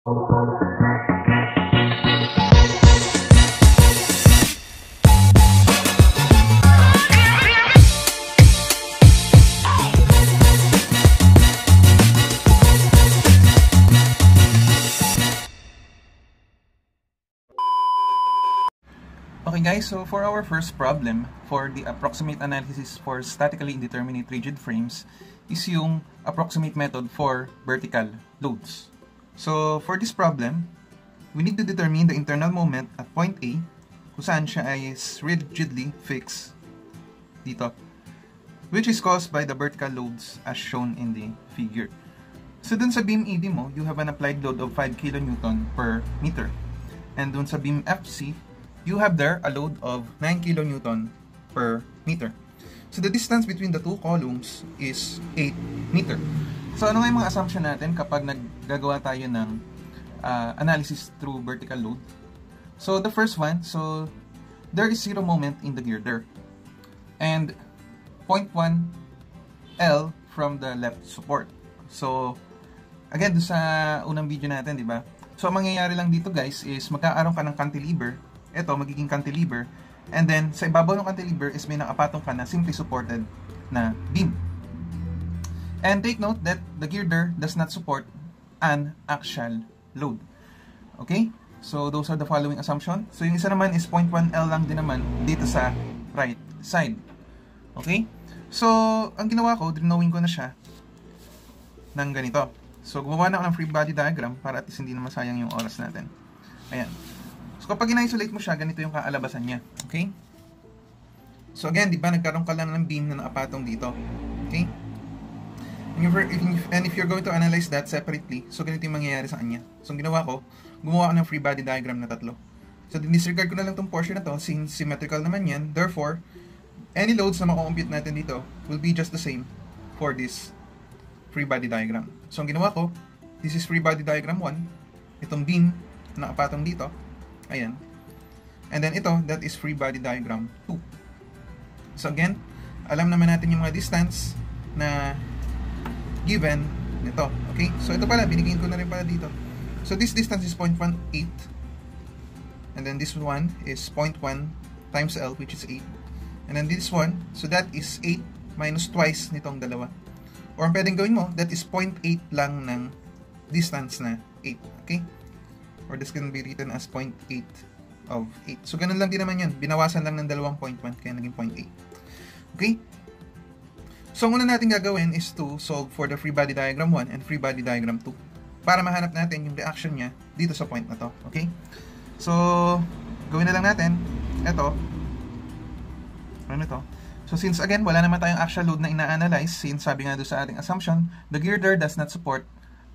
Okay guys, so for our first problem, for the approximate analysis for statically indeterminate rigid frames, is yung approximate method for vertical loads. So for this problem, we need to determine the internal moment at point A, kung saan siya ay rigidly fixed dito, which is caused by the vertical loads as shown in the figure. So dun sa beam ED mo, you have an applied load of 5 kN per meter. And dun sa beam FC, you have there a load of 9 kN per meter. So the distance between the two columns is 8 meter. So ano nga yung mga assumption natin kapag naggagawa tayo ng uh, analysis through vertical load? So the first one, so there is zero moment in the girder. And 0.1 L from the left support. So again, sa unang video natin, di ba? So ang mangyayari lang dito guys is magkakaroon ka ng cantilever ito magiging cantilever. And then, sa ibabaw ng cantilever is may nakapatong ka na simply supported na beam. And take note that the girder does not support an axial load. Okay? So, those are the following assumption. So, yung isa naman is 0.1L lang din naman dito sa right side. Okay? So, ang ginawa ko, drawing ko na siya ng ganito. So, gumawa na ako ng free body diagram para at least hindi na masayang yung oras natin. Ayan. So, kapag in-isolate mo siya, ganito yung kaalabasan niya. Okay? So, again, di ba, nagkaroon ka lang ng beam na nakapatong dito. Okay? And if, you're going to analyze that separately, so ganito yung mangyayari sa kanya. So, ang ginawa ko, gumawa ko ng free body diagram na tatlo. So, disregard ko na lang tong portion na to since symmetrical naman yan. Therefore, any loads na makakompute natin dito will be just the same for this free body diagram. So, ang ginawa ko, this is free body diagram 1. Itong beam na nakapatong dito. Ayan. And then ito, that is free body diagram 2. So again, alam naman natin yung mga distance na given nito. Okay? So ito pala, binigyan ko na rin pala dito. So this distance is 0.18. And then this one is 0.1 times L, which is 8. And then this one, so that is 8 minus twice nitong dalawa. Or ang pwedeng gawin mo, that is 0.8 lang ng distance na 8. Okay? or this can be written as 0.8 of 8. So, ganun lang din naman yan. Binawasan lang ng 2.1 kaya naging 0.8. Okay? So, ang una natin gagawin is to solve for the free body diagram 1 and free body diagram 2 para mahanap natin yung reaction niya dito sa point na to. Okay? So, gawin na lang natin. Ito. Ano ito? So, since again, wala naman tayong actual load na ina-analyze, since sabi nga doon sa ating assumption, the girder does not support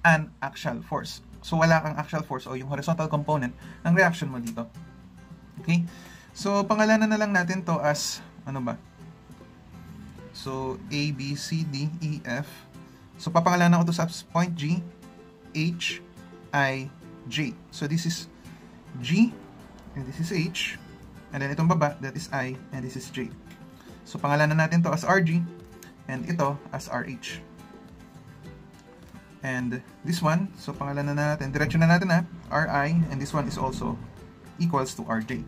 an axial force. So, wala kang axial force o yung horizontal component ng reaction mo dito. Okay? So, pangalanan na lang natin to as, ano ba? So, A, B, C, D, E, F. So, papangalanan ko to sa point G, H, I, J. So, this is G, and this is H. And then, itong baba, that is I, and this is J. So, pangalanan natin to as RG, and ito as RH. And this one, so pangalan na natin, diretso na natin ha, Ri, and this one is also equals to Rj.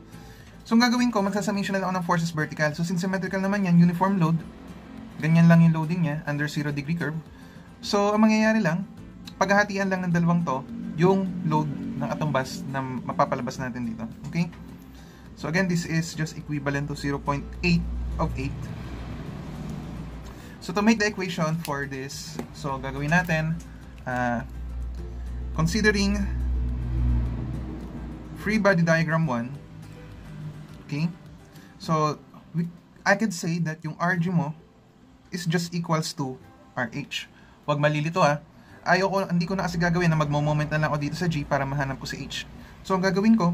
So ang gagawin ko, magsasummation na lang ako ng forces vertical. So since symmetrical naman yan, uniform load, ganyan lang yung loading niya, under 0 degree curve. So ang mangyayari lang, paghahatian lang ng dalawang to, yung load ng atumbas na mapapalabas natin dito. Okay? So again, this is just equivalent to 0.8 of 8. So to make the equation for this, so gagawin natin, uh, considering free body diagram 1, okay, so we, I could say that yung RG mo is just equals to RH. Huwag malilito ha. Ayoko, hindi ko na kasi gagawin na magmo-moment na lang ako dito sa G para mahanap ko si H. So, ang gagawin ko,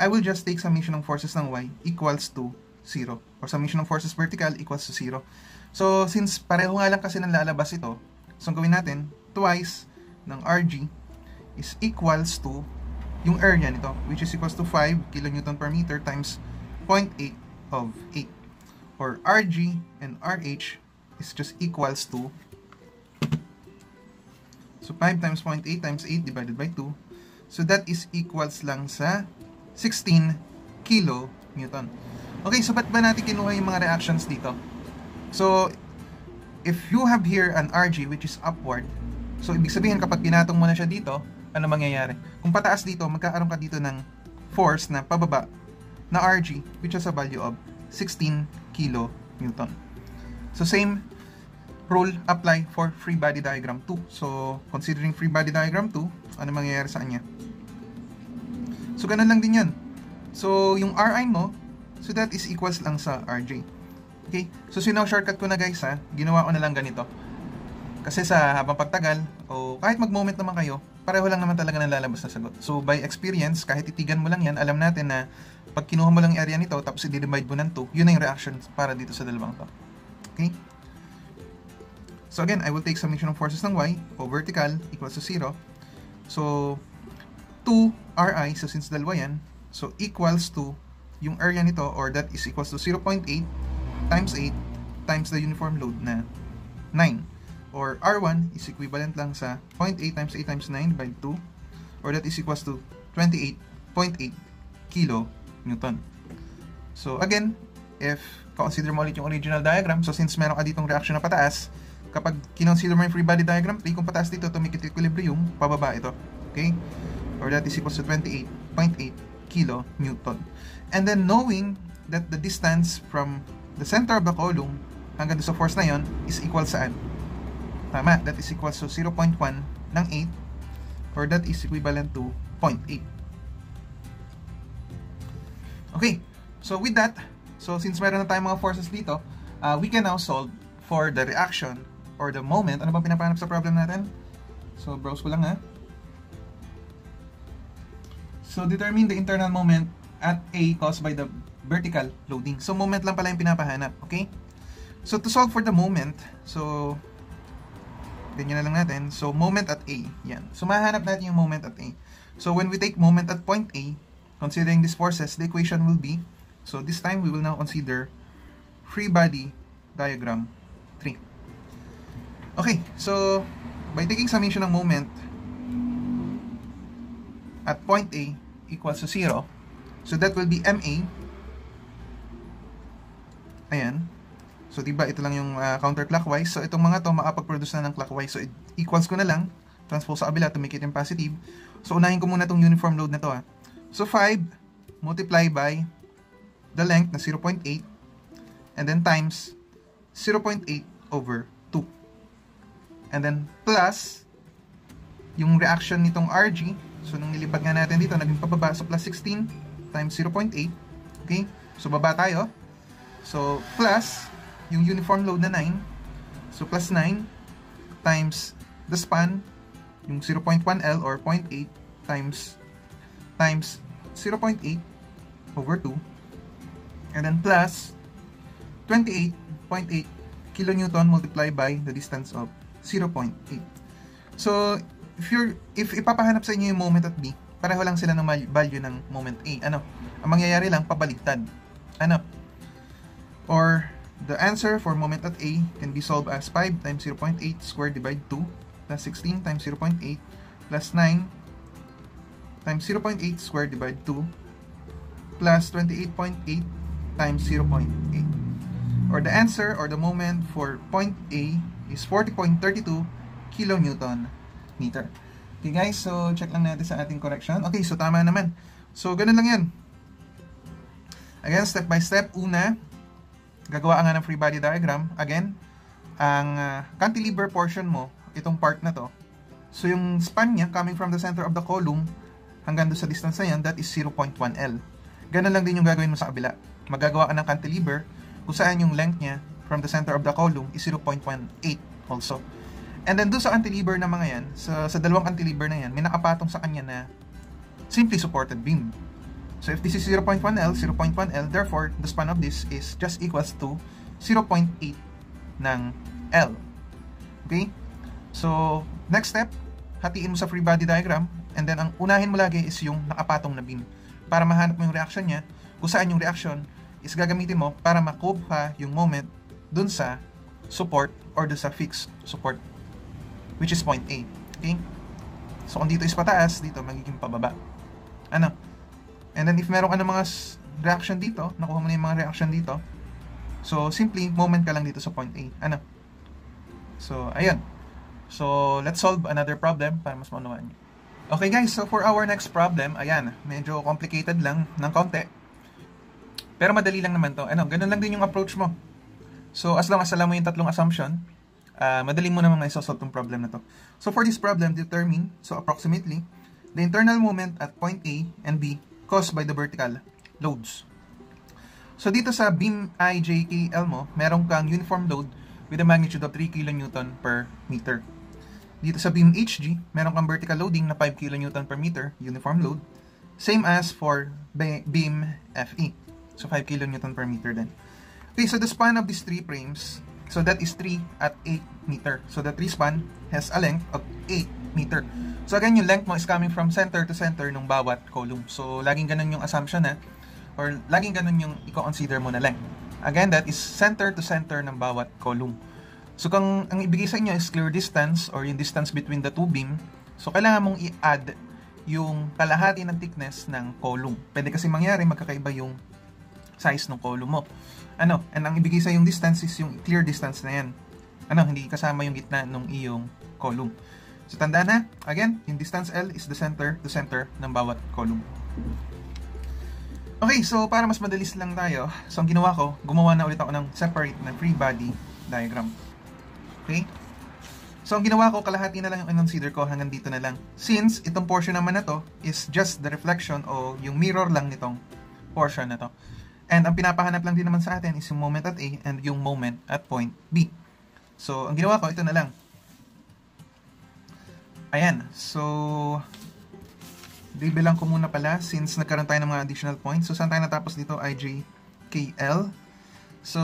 I will just take summation ng forces ng Y equals to 0. Or summation ng forces vertical equals to 0. So, since pareho nga lang kasi nang lalabas ito, so ang gawin natin, twice ng RG is equals to yung area nito, which is equals to 5 kN per meter times 0.8 of 8. Or RG and RH is just equals to so 5 times 0.8 times 8 divided by 2 So that is equals lang sa 16 kilo Newton. Okay, so ba't ba natin kinuha yung mga reactions dito? So, if you have here an RG which is upward, so ibig sabihin kapag pinatong mo na siya dito, ano mangyayari? Kung pataas dito, magkakaroon ka dito ng force na pababa na RG which has a value of 16 kilo Newton. So same rule apply for free body diagram 2. So considering free body diagram 2, ano mangyayari sa kanya? So ganun lang din yan. So yung Ri mo, So that is equals lang sa RJ. Okay? So sinaw shortcut ko na guys ha. Ginawa ko na lang ganito. Kasi sa habang pagtagal, o kahit mag-moment naman kayo, pareho lang naman talaga nalalabas na sagot. So by experience, kahit itigan mo lang yan, alam natin na pag kinuha mo lang area nito, tapos i-divide mo ng 2, yun na yung reaction para dito sa dalawang to. Okay? So again, I will take summation of forces ng y, o vertical, equals to 0. So, 2 Ri, so since dalawa yan, so equals to yung area nito or that is equals to 0.8 times 8 times the uniform load na 9 or R1 is equivalent lang sa 0.8 times 8 times 9 by 2 or that is equals to 28.8 kilo Newton. So again, if consider mo ulit yung original diagram, so since meron ka ditong reaction na pataas, kapag kinonsider mo yung free body diagram 3, kung pataas dito, to make it equilibrium, pababa ito. Okay? Or that is equals to 28.8 kilo. And then knowing that the distance from the center of the column hanggang sa force na yon is equal saan? Tama, that is equal to 0.1 ng 8 or that is equivalent to 0.8. Okay, so with that, so since meron na tayong mga forces dito, uh, we can now solve for the reaction or the moment. Ano bang pinapanap sa problem natin? So browse ko lang ha. So determine the internal moment at A caused by the vertical loading. So, moment lang pala yung pinapahanap. Okay? So, to solve for the moment, so, ganyan na lang natin. So, moment at A. Yan. So, mahanap natin yung moment at A. So, when we take moment at point A, considering these forces, the equation will be, so this time we will now consider free body diagram 3. Okay, so, by taking summation ng moment at point A equals to 0, So that will be MA. Ayan. So, diba, ito lang yung uh, counterclockwise. So, itong mga to, makapag-produce na ng clockwise. So, equals ko na lang. Transpose sa kabila to make it in positive. So, unahin ko muna itong uniform load na to. Ha. Ah. So, 5 multiply by the length na 0.8 and then times 0.8 over 2. And then plus yung reaction nitong RG. So, nung nilipat nga natin dito, naging pababa. So, plus 16 times 0.8. Okay? So, baba tayo. So, plus yung uniform load na 9. So, plus 9 times the span, yung 0.1L or 0.8 times times 0.8 over 2. And then plus 28.8 kilonewton multiplied by the distance of 0.8. So, if you're if ipapahanap sa inyo yung moment at B, pareho lang sila ng value ng moment A. Ano? Ang mangyayari lang, pabaliktad. Ano? Or, the answer for moment at A can be solved as 5 times 0.8 squared divided 2 plus 16 times 0.8 plus 9 times 0.8 squared divided 2 plus 28.8 times 0.8. Or the answer or the moment for point A is 40.32 kilonewton meter. Okay guys, so check lang natin sa ating correction. Okay, so tama naman. So ganun lang yan. Again, step by step. Una, gagawa nga ng free body diagram. Again, ang uh, cantilever portion mo, itong part na to, so yung span niya coming from the center of the column hanggang doon sa distance na yan, that is 0.1L. Ganun lang din yung gagawin mo sa kabila. Magagawa ka ng cantilever kung saan yung length niya from the center of the column is 0.18 also. And then doon sa cantilever na mga yan, sa, sa dalawang cantilever na yan, may nakapatong sa kanya na simply supported beam. So if this is 0.1L, 0.1L, therefore the span of this is just equals to 0.8 ng L. Okay? So, next step, hatiin mo sa free body diagram and then ang unahin mo lagi is yung nakapatong na beam para mahanap mo yung reaction niya kung saan yung reaction is gagamitin mo para makuha yung moment dun sa support or dun sa fixed support which is point A. Okay? So kung dito is pataas, dito magiging pababa. Ano? And then if meron ka ng mga reaction dito, nakuha mo na yung mga reaction dito, so simply moment ka lang dito sa point A. Ano? So, ayun. So, let's solve another problem para mas maunawaan nyo. Okay guys, so for our next problem, ayan, medyo complicated lang ng konti. Pero madali lang naman to. Ano, ganun lang din yung approach mo. So, as long as alam mo yung tatlong assumption, uh, madali mo namang isosolve tong problem na to. So, for this problem, determine, so approximately, the internal moment at point A and B caused by the vertical loads. So dito sa beam IJKL mo, meron kang uniform load with a magnitude of 3 kN per meter. Dito sa beam HG, meron kang vertical loading na 5 kN per meter, uniform load. Same as for beam FE. So 5 kN per meter din. Okay, so the span of these three frames, so that is 3 at 8 meter. So the tree span has a length of 8 meter. So again, yung length mo is coming from center to center ng bawat column. So laging ganun yung assumption eh. Or laging ganun yung i-consider mo na length. Again, that is center to center ng bawat column. So kung ang ibigay sa inyo is clear distance or yung distance between the two beam, so kailangan mong i-add yung kalahati ng thickness ng column. Pwede kasi mangyari magkakaiba yung size ng column mo. Ano, and ang ibigay sa yung distance is yung clear distance na yan. Ano, hindi kasama yung gitna ng iyong column. So tandaan na, again, yung distance L is the center to center ng bawat column. Okay, so para mas madalis lang tayo, so ang ginawa ko, gumawa na ulit ako ng separate na free body diagram. Okay? So ang ginawa ko, kalahati na lang yung consider ko hanggang dito na lang. Since itong portion naman na to is just the reflection o yung mirror lang nitong portion na to. And ang pinapahanap lang din naman sa atin is yung moment at A and yung moment at point B. So ang ginawa ko, ito na lang. Ayan, so bibilang ko muna pala since nagkaroon tayo ng mga additional points. So saan tayo natapos dito? IJ, KL. So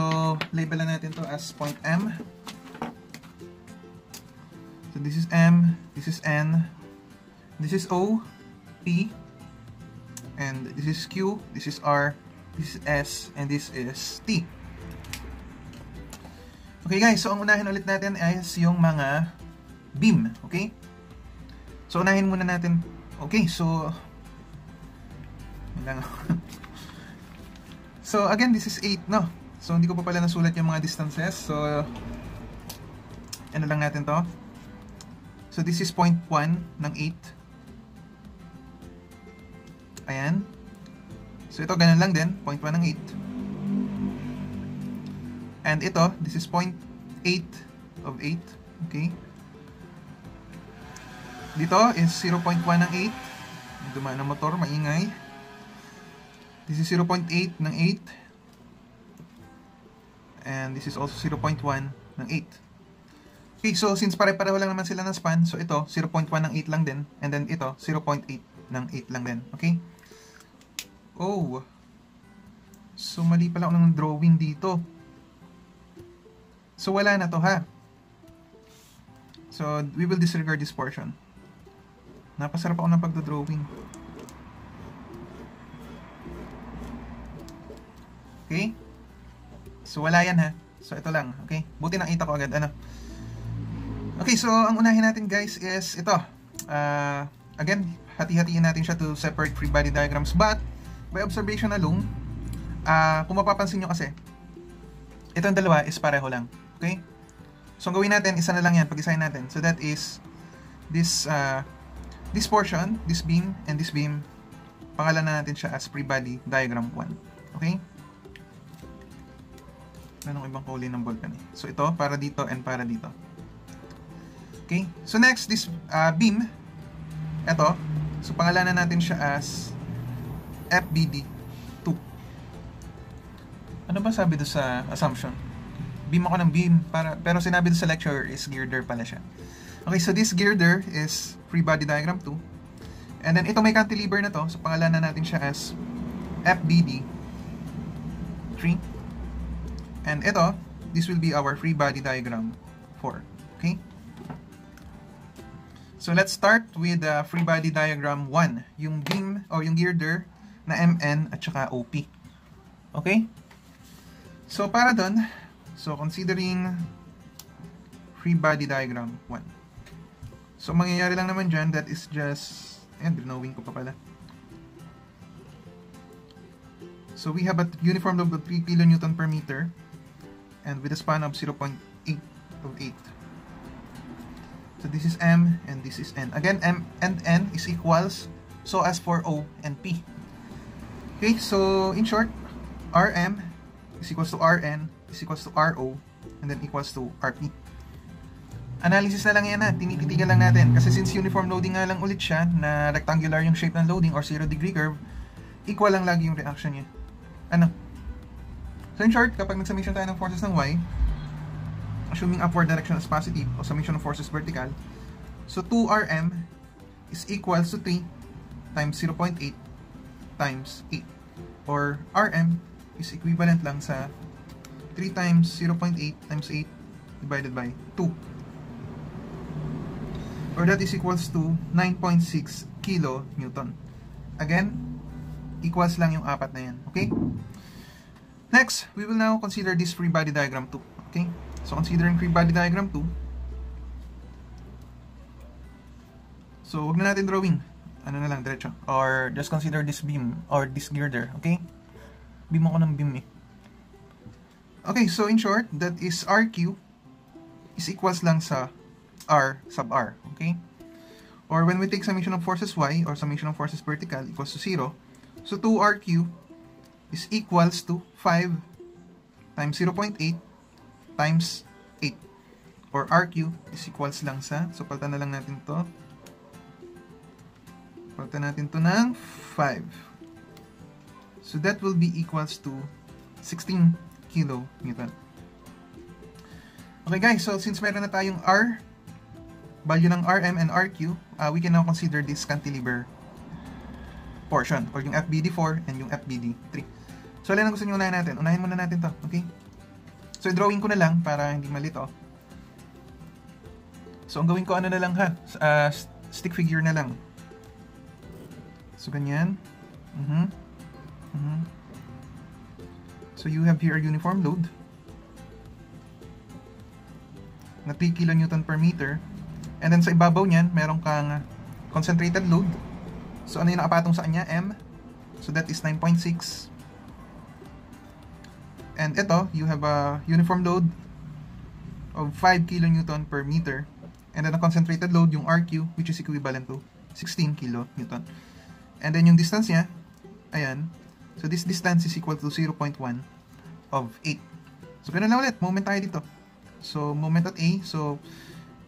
labelan natin to as point M. So this is M, this is N, this is O, P, and this is Q, this is R, this is S, and this is T. Okay guys, so ang unahin ulit natin is yung mga beam, okay? So, unahin muna natin. Okay, so... so, again, this is 8, no? So, hindi ko pa pala nasulat yung mga distances. So, ano lang natin to? So, this is point 1 ng 8. Ayan. So, ito, ganun lang din. Point 1 ng 8. And ito, this is point 8 of 8. Okay. Dito is 0.1 ng 8. Dumaan ng motor, maingay. This is 0.8 ng 8. And this is also 0.1 ng 8. Okay, so since pare-pareho lang naman sila ng span, so ito 0.1 ng 8 lang din. And then ito 0.8 ng 8 lang din. Okay? Oh. So mali pala ako ng drawing dito. So wala na to ha. So we will disregard this portion. Napasarap ako ng pagdodrawing. Okay? So, wala yan ha. So, ito lang. Okay? Buti nakita ko agad. Ano? Okay, so, ang unahin natin guys is ito. Uh, again, hati-hatiin natin siya to separate free body diagrams. But, by observation alone, uh, kung mapapansin nyo kasi, itong dalawa is pareho lang. Okay? So, ang gawin natin, isa na lang yan. Pag-isahin natin. So, that is this uh, This portion, this beam, and this beam, pangalan na natin siya as free body diagram 1. Okay? Anong ibang kulay ng ballpen eh? So ito, para dito and para dito. Okay? So next, this uh, beam, ito, so pangalanan natin siya as FBD 2. Ano ba sabi do sa assumption? Beam ako ng beam, para, pero sinabi do sa lecture is girder pala siya. Okay, so this girder is free body diagram 2. And then ito may cantilever na to, so pangalanan natin siya as FBD 3. And ito, this will be our free body diagram 4. Okay? So let's start with the uh, free body diagram 1, yung beam or yung girder na MN at saka OP. Okay? So para doon, so considering free body diagram 1. So, mangyayari lang naman dyan, that is just, ayan, drawing ko pa pala. So, we have a uniform load of 3 kN per meter and with a span of 0.8 of 8. So, this is M and this is N. Again, M and N is equals so as for O and P. Okay, so in short, Rm is equals to Rn is equals to Ro and then equals to Rp. Analysis na lang yan ha, tinititigan lang natin. Kasi since uniform loading nga lang ulit siya, na rectangular yung shape ng loading or zero degree curve, equal lang lagi yung reaction niya. Ano? So in short, kapag nag-summation tayo ng forces ng y, assuming upward direction is positive, o summation of forces vertical, so 2rm is equals to 3 times 0.8 times 8. Or rm is equivalent lang sa 3 times 0.8 times 8 divided by 2 or that is equals to 9.6 kilo Newton. Again, equals lang yung apat na yan. Okay? Next, we will now consider this free body diagram 2. Okay? So, considering free body diagram 2, so, wag na natin drawing. Ano na lang, diretso. Or just consider this beam or this girder. Okay? Beam ako ng beam eh. Okay, so in short, that is RQ is equals lang sa R sub R, okay? Or when we take summation of forces Y or summation of forces vertical equals to 0, so 2RQ is equals to 5 times 0.8 times 8. Or RQ is equals lang sa, so palitan na lang natin to. Palitan natin to ng 5. So that will be equals to 16 kilo Newton. Okay guys, so since meron na tayong R value ng RM and RQ, uh, we can now consider this cantilever portion or yung FBD4 and yung FBD3. So, alin ang gusto nyo unahin natin? Unahin muna natin to, okay? So, drawing ko na lang para hindi malito. So, ang gawin ko ano na lang ha? Uh, stick figure na lang. So, ganyan. Mm -hmm. Mm -hmm. So, you have here uniform load na 3 kN per meter And then sa ibabaw niyan, meron kang concentrated load. So ano yung nakapatong sa kanya? M. So that is 9.6. And ito, you have a uniform load of 5 kN per meter. And then a concentrated load, yung RQ, which is equivalent to 16 kN. And then yung distance niya, ayan. So this distance is equal to 0.1 of 8. So ganun lang ulit, moment tayo dito. So moment at A, so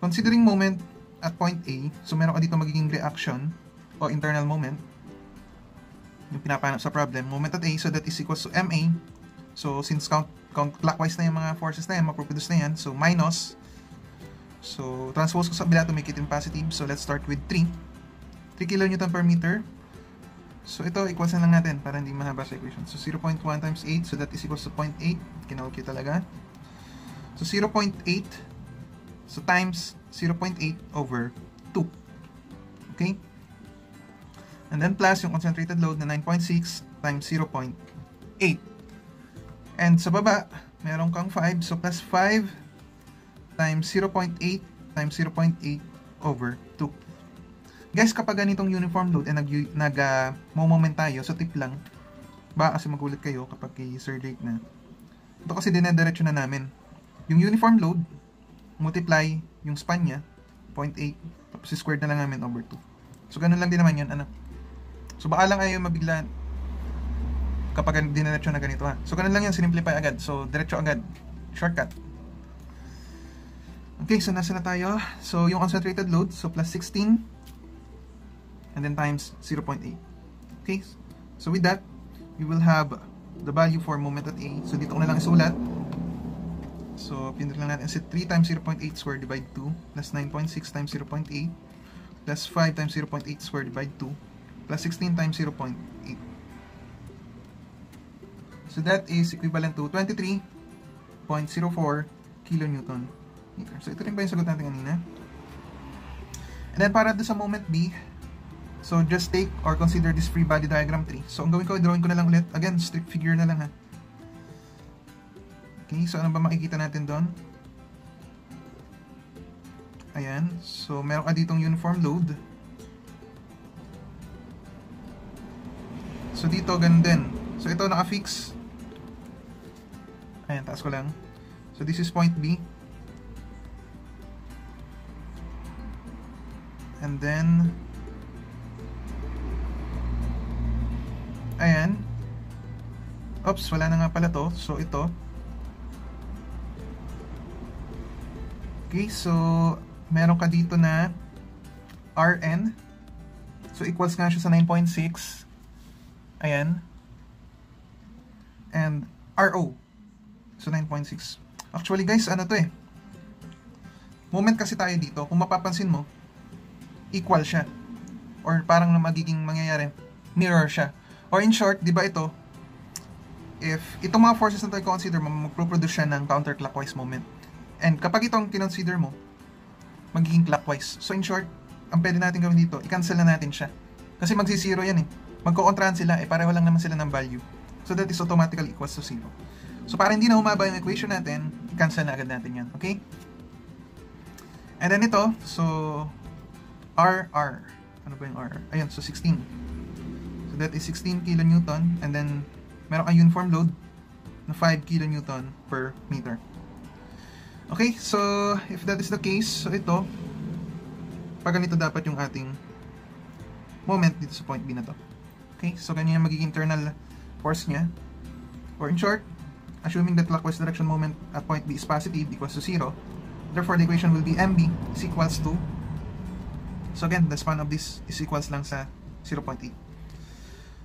Considering moment at point A, so meron ka dito magiging reaction o internal moment yung pinapanap sa problem, moment at A, so that is equals to MA. So, since count, count clockwise na yung mga forces na yan, maproproduce na yan, so minus. So, transpose ko sa bila to make it in positive. So, let's start with 3. 3 kN per meter. So, ito, equals na lang natin para hindi mahaba sa equation. So, 0.1 times 8, so that is equals to 0.8. Kinalki talaga. So, 0.8 So, times 0.8 over 2. Okay? And then plus yung concentrated load na 9.6 times 0.8. And sa baba, meron kang 5. So, plus 5 times 0.8 times 0.8 over 2. Guys, kapag ganitong uniform load, eh, nag, nag uh, moment tayo, so tip lang, ba kasi magulat kayo kapag kay Sir Jake na. Ito kasi dinediretso na namin. Yung uniform load, multiply yung span niya, 0.8, tapos squared na lang namin over 2. So, ganun lang din naman yun, ano. So, baka lang ayaw mabigla kapag diniretso na ganito ha. So, ganun lang yan, sinimplify agad. So, diretso agad. Shortcut. Okay, so nasa na tayo. So, yung concentrated load, so plus 16, and then times 0.8. Okay, so with that, we will have the value for moment at A. So, dito ko na lang isulat. So, pinit lang natin. Kasi 3 times 0.8 square divide 2 plus 9.6 times 0.8 plus 5 times 0.8 square divide 2 plus 16 times 0.8. So, that is equivalent to 23.04 kilonewton meter. So, ito rin pa yung sagot natin kanina. And then, para sa moment B, so just take or consider this free body diagram 3. So, ang gawin ko, drawing ko na lang ulit. Again, strict figure na lang ha. Okay, so ano ba makikita natin doon? Ayan. So, meron ka ditong uniform load. So, dito, ganun din. So, ito naka-fix. Ayan, taas ko lang. So, this is point B. And then, ayan. Oops, wala na nga pala to. So, ito. Okay, so, meron ka dito na RN. So, equals nga siya sa 9.6. Ayan. And RO. So, 9.6. Actually, guys, ano to eh. Moment kasi tayo dito. Kung mapapansin mo, equal siya. Or parang magiging mangyayari, mirror siya. Or in short, di ba ito, if itong mga forces na tayo consider mo, magproproduce siya ng counterclockwise moment. And kapag itong kinonsider mo, magiging clockwise. So in short, ang pwede natin gawin dito, i-cancel na natin siya. Kasi magsisiro yan eh. Magkokontrahan sila, eh pareho lang naman sila ng value. So that is automatically equals to 0. So para hindi na humaba yung equation natin, i-cancel na agad natin yan. Okay? And then ito, so R, R. Ano ba yung R? Ayun, so 16. That is 16 kilonewton. And then, meron kang uniform load na 5 kilonewton per meter. Okay, so if that is the case, so ito, pag ganito dapat yung ating moment dito sa point B na to. Okay, so ganyan yung magiging internal force niya. Or in short, assuming that clockwise direction moment at point B is positive equals to 0, therefore the equation will be MB is equals to So again, the span of this is equals lang sa 0.8.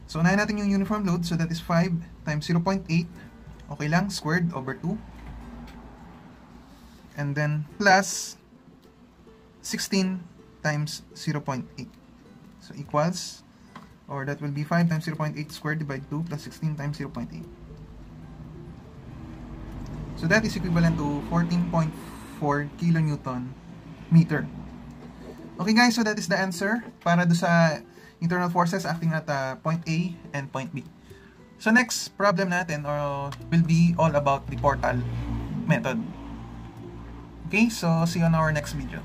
So unahin natin yung uniform load, so that is 5 times 0.8, okay lang, squared over 2 and then plus 16 times 0.8. So equals, or that will be 5 times 0.8 squared divided 2 plus 16 times 0.8. So that is equivalent to 14.4 kilonewton meter. Okay guys, so that is the answer para do sa internal forces acting at uh, point A and point B. So next problem natin or will be all about the portal method. Okay, so see you on our next video.